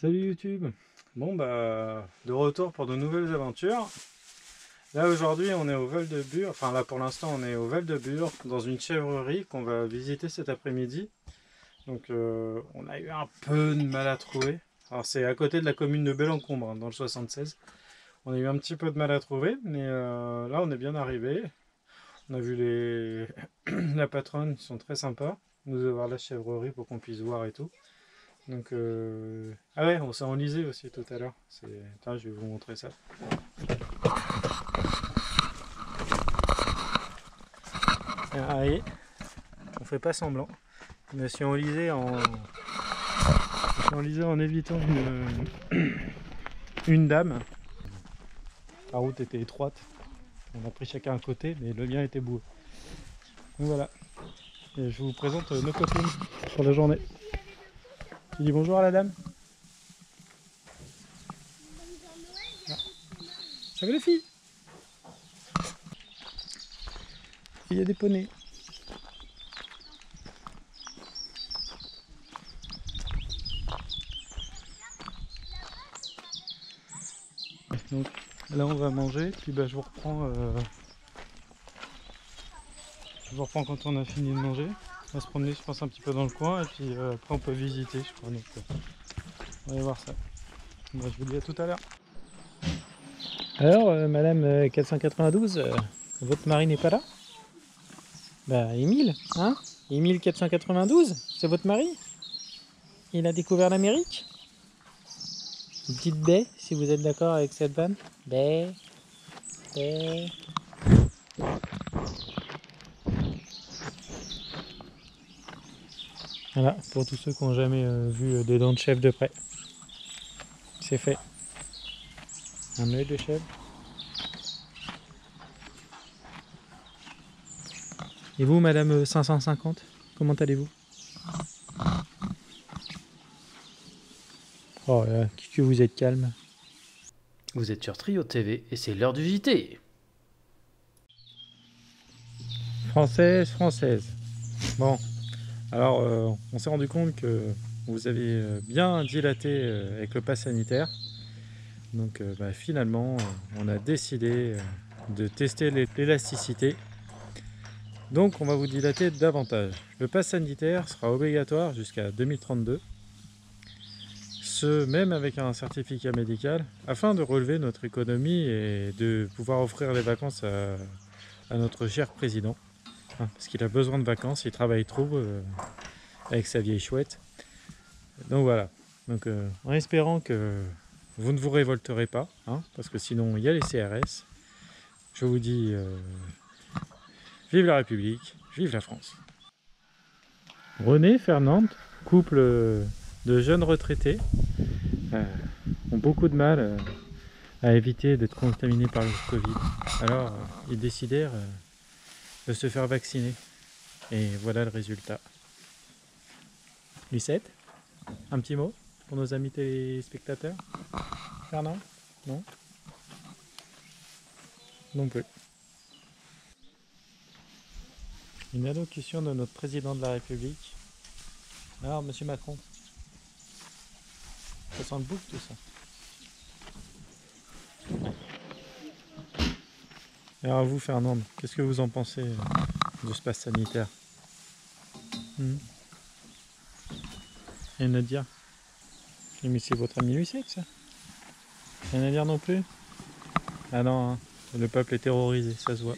Salut YouTube Bon bah de retour pour de nouvelles aventures. Là aujourd'hui on est au Val de Bure, enfin là pour l'instant on est au Val de Bure dans une chèvrerie qu'on va visiter cet après-midi. Donc euh, on a eu un peu de mal à trouver. Alors c'est à côté de la commune de Belencombre hein, dans le 76. On a eu un petit peu de mal à trouver mais euh, là on est bien arrivé. On a vu les la patronne, ils sont très sympas. Nous avoir la chèvrerie pour qu'on puisse voir et tout. Donc, euh... ah ouais, on s'est enlisé aussi tout à l'heure. Je vais vous montrer ça. Ah, voyez, on fait pas semblant. Je me suis enlisé en, je enlisé en évitant une, une dame. La route était étroite. On a pris chacun un côté, mais le lien était beau. Donc voilà. Et je vous présente nos copines pour la journée. Tu dis bonjour à la dame ah. Ça va les filles Il y a des poneys. Donc là on va manger, puis bah, je vous reprends euh, je vous reprends quand on a fini de manger. On va se promener, je pense, un petit peu dans le coin et puis euh, après on peut visiter, je crois. Donc, euh, on va voir ça. je vous dis à tout à l'heure. Alors, euh, madame 492, votre mari n'est pas là? Bah, Émile, hein? Émile 492, c'est votre mari? Il a découvert l'Amérique? Petite baie, si vous êtes d'accord avec cette vanne Baie, baie. Voilà, pour tous ceux qui n'ont jamais euh, vu euh, des dents de chèvre de près. C'est fait. Un œil de chèvre. Et vous, madame 550, euh, comment allez-vous? Oh là, que vous êtes calme. Vous êtes sur Trio TV et c'est l'heure du JT. Française, française. Bon, alors, euh, on s'est rendu compte que vous avez euh, bien dilaté euh, avec le pass sanitaire. Donc, bah, finalement, on a décidé de tester l'élasticité. Donc, on va vous dilater davantage. Le pass sanitaire sera obligatoire jusqu'à 2032. Ce même avec un certificat médical, afin de relever notre économie et de pouvoir offrir les vacances à notre cher président. Parce qu'il a besoin de vacances, il travaille trop euh, avec sa vieille chouette. Donc voilà, donc, euh, en espérant que vous ne vous révolterez pas, hein, parce que sinon il y a les CRS. Je vous dis, euh, vive la République, vive la France. René, Fernande, couple de jeunes retraités, ont beaucoup de mal à éviter d'être contaminés par le Covid. Alors, ils décidèrent de se faire vacciner. Et voilà le résultat. Lucette, un petit mot pour nos amis téléspectateurs? Fernand? Non? Non plus. Une allocution de notre président de la République. Alors, monsieur Macron, ça sent le bouc tout ça? Alors vous Fernande, qu'est-ce que vous en pensez de ce pass sanitaire? Hmm? Rien à dire? Mais c'est votre ami Lucette ça? Rien à dire non plus? Ah non, hein. le peuple est terrorisé, ça se voit.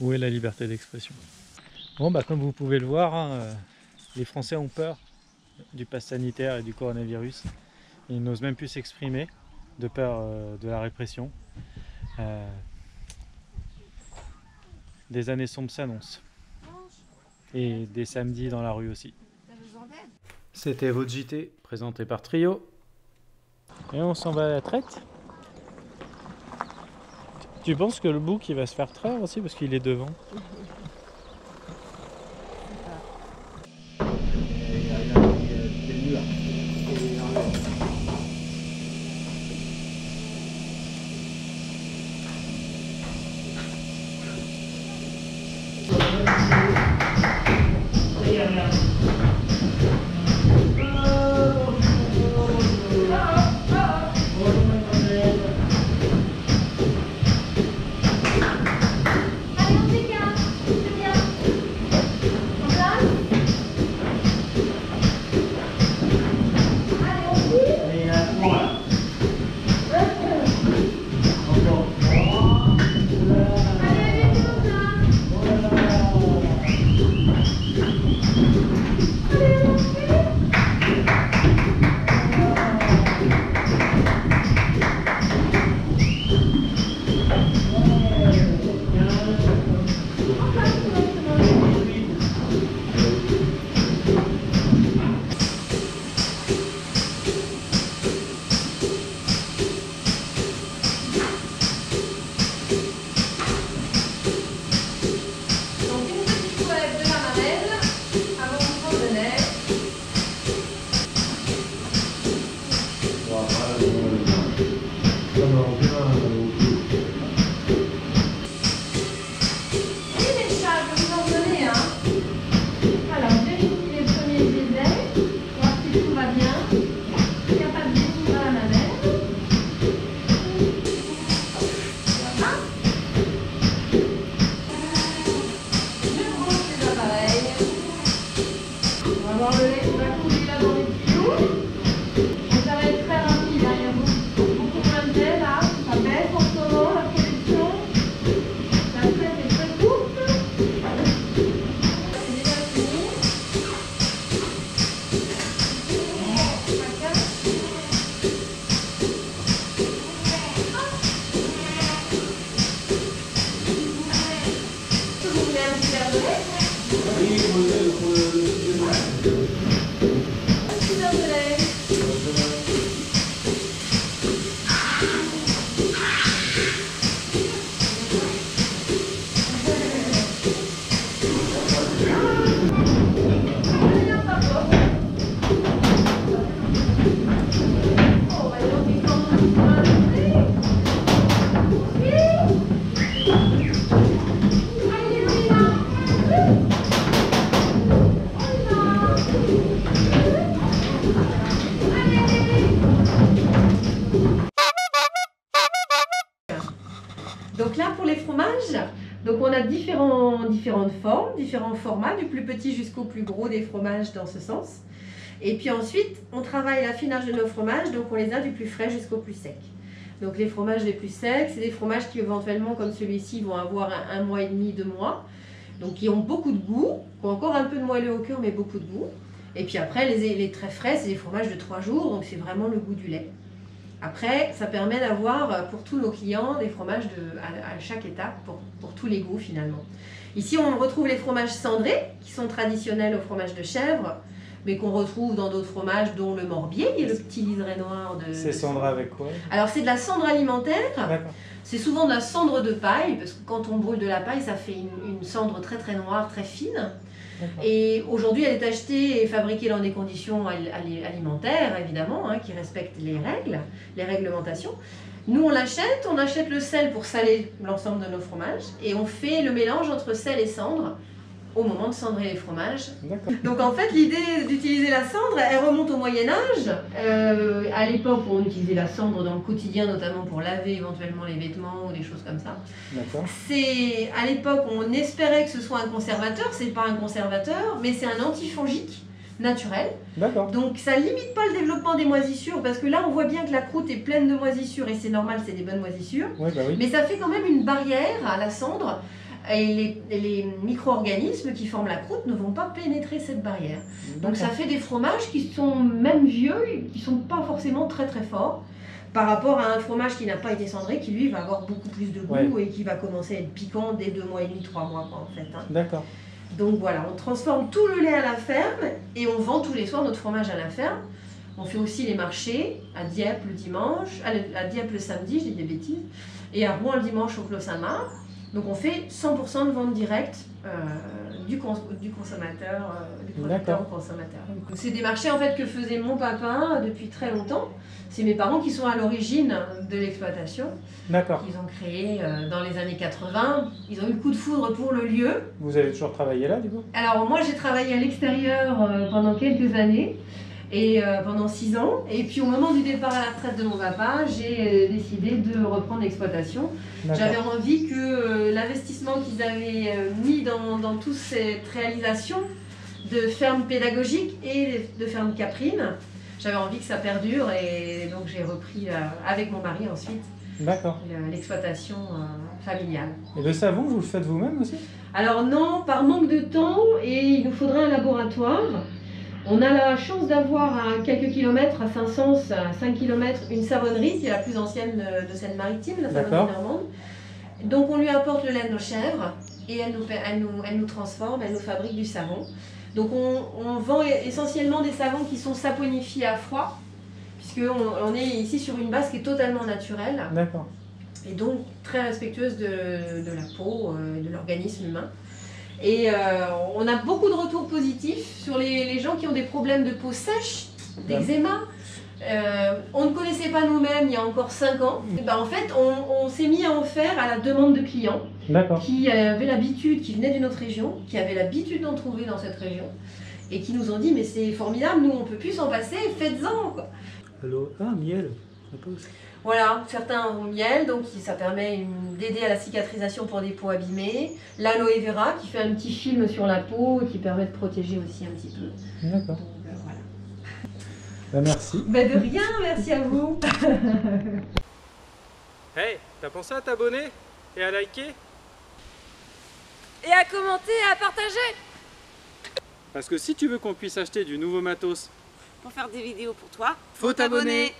Où est la liberté d'expression? Bon bah comme vous pouvez le voir, hein, euh, les Français ont peur du pass sanitaire et du coronavirus. Ils n'osent même plus s'exprimer de peur euh, de la répression. Euh, des années sombres s'annoncent. Et des samedis dans la rue aussi. C'était votre JT, présenté par Trio. Et on s'en va à la traite. Tu penses que le bouc il va se faire traire aussi parce qu'il est devant? muy bien. Différents formats, du plus petit jusqu'au plus gros des fromages dans ce sens. Et puis ensuite, on travaille l'affinage de nos fromages, donc on les a du plus frais jusqu'au plus sec. Donc les fromages les plus secs, c'est des fromages qui éventuellement, comme celui-ci, vont avoir un, mois et demi, deux mois. Donc qui ont beaucoup de goût, qui ont encore un peu de moelleux au cœur, mais beaucoup de goût. Et puis après, les, les très frais, c'est des fromages de trois jours, donc c'est vraiment le goût du lait. Après, ça permet d'avoir euh, pour tous nos clients des fromages à chaque étape, pour, pour tous les goûts finalement. Ici, on retrouve les fromages cendrés, qui sont traditionnels au fromage de chèvre, mais qu'on retrouve dans d'autres fromages, dont le morbier, qui est le petit liseré noir de... C'est cendré avec quoi Alors, c'est de la cendre alimentaire, c'est souvent de la cendre de paille, parce que quand on brûle de la paille, ça fait une, une cendre très très noire, très fine. Et aujourd'hui, elle est achetée et fabriquée dans des conditions al- ali- alimentaires, évidemment, hein, qui respectent les règles, les réglementations. Nous, on l'achète, on achète le sel pour saler l'ensemble de nos fromages, et on fait le mélange entre sel et cendre au moment de cendrer les fromages. Donc en fait, l'idée d'utiliser la cendre, elle remonte au Moyen Âge. Euh, à l'époque, on utilisait la cendre dans le quotidien, notamment pour laver éventuellement les vêtements ou des choses comme ça. C'est à l'époque on espérait que ce soit un conservateur, c'est pas un conservateur, mais c'est un antifongique naturel. Donc ça limite pas le développement des moisissures parce que là on voit bien que la croûte est pleine de moisissures et c'est normal, c'est des bonnes moisissures. Bah oui. Mais ça fait quand même une barrière à la cendre et les, les micro-organismes qui forment la croûte ne vont pas pénétrer cette barrière. Donc ça fait des fromages qui sont même vieux, qui sont pas forcément très très forts par rapport à un fromage qui n'a pas été cendré, qui lui va avoir beaucoup plus de goût et qui va commencer à être piquant dès deux mois et demi, trois mois quoi, en fait. hein. D'accord. Donc voilà, on transforme tout le lait à la ferme et on vend tous les soirs notre fromage à la ferme. On fait aussi les marchés à Dieppe le dimanche, à, à Dieppe le samedi, je dis des bêtises, et à Rouen le dimanche au Clos Saint-Marc. Donc on fait 100% de vente directe euh, du, cons- du consommateur, euh, du producteur D'accord. au consommateur. C'est des marchés en fait que faisait mon papa depuis très longtemps. C'est mes parents qui sont à l'origine de l'exploitation, D'accord. qu'ils ont créé euh, dans les années 80. Ils ont eu le coup de foudre pour le lieu. Vous avez toujours travaillé là, du coup? Alors moi j'ai travaillé à l'extérieur euh, pendant quelques années et euh, pendant six ans et puis au moment du départ à la retraite de mon papa j'ai euh, décidé de reprendre l'exploitation. J'avais envie que euh, l'investissement qu'ils avaient mis dans, dans toute cette réalisation de ferme pédagogique et de ferme caprine, j'avais envie que ça perdure et donc j'ai repris avec mon mari ensuite l'exploitation familiale. Et le savon, vous le faites vous-même aussi? Alors non, par manque de temps et il nous faudrait un laboratoire. On a la chance d'avoir à quelques kilomètres, à Saint-Saëns, à 5 km, une savonnerie qui est la plus ancienne de Seine-Maritime, la savonnerie normande. Donc on lui apporte le lait de nos chèvres et elle nous, pa- elle nous, elle nous transforme, elle nous fabrique du savon. Donc on, on vend essentiellement des savons qui sont saponifiés à froid, puisqu'on on est ici sur une base qui est totalement naturelle D'accord. et donc très respectueuse de, de la peau euh, et de l'organisme humain. Et euh, on a beaucoup de retours positifs sur les, les gens qui ont des problèmes de peau sèche, d'eczéma. Euh, on ne connaissait pas nous-mêmes il y a encore 5 ans. Et ben, en fait, on, on s'est mis à en faire à la demande de clients qui avaient l'habitude, qui venaient d'une autre région, qui avaient l'habitude d'en trouver dans cette région et qui nous ont dit mais c'est formidable, nous on peut plus s'en passer, faites-en quoi. Allô? Ah, miel. Voilà, certains ont le miel, donc qui- ça permet d'aider à la cicatrisation pour des peaux abîmées. L'aloe vera qui fait un petit film sur la peau et qui permet de protéger aussi un petit peu. D'accord. Euh, voilà. Bah, merci. Ben de rien, merci à vous. Hey, t'as pensé à t'abonner et à liker? Et à commenter et à partager Parce que si tu veux qu'on puisse acheter du nouveau matos, pour faire des vidéos pour toi. faut t'abonner.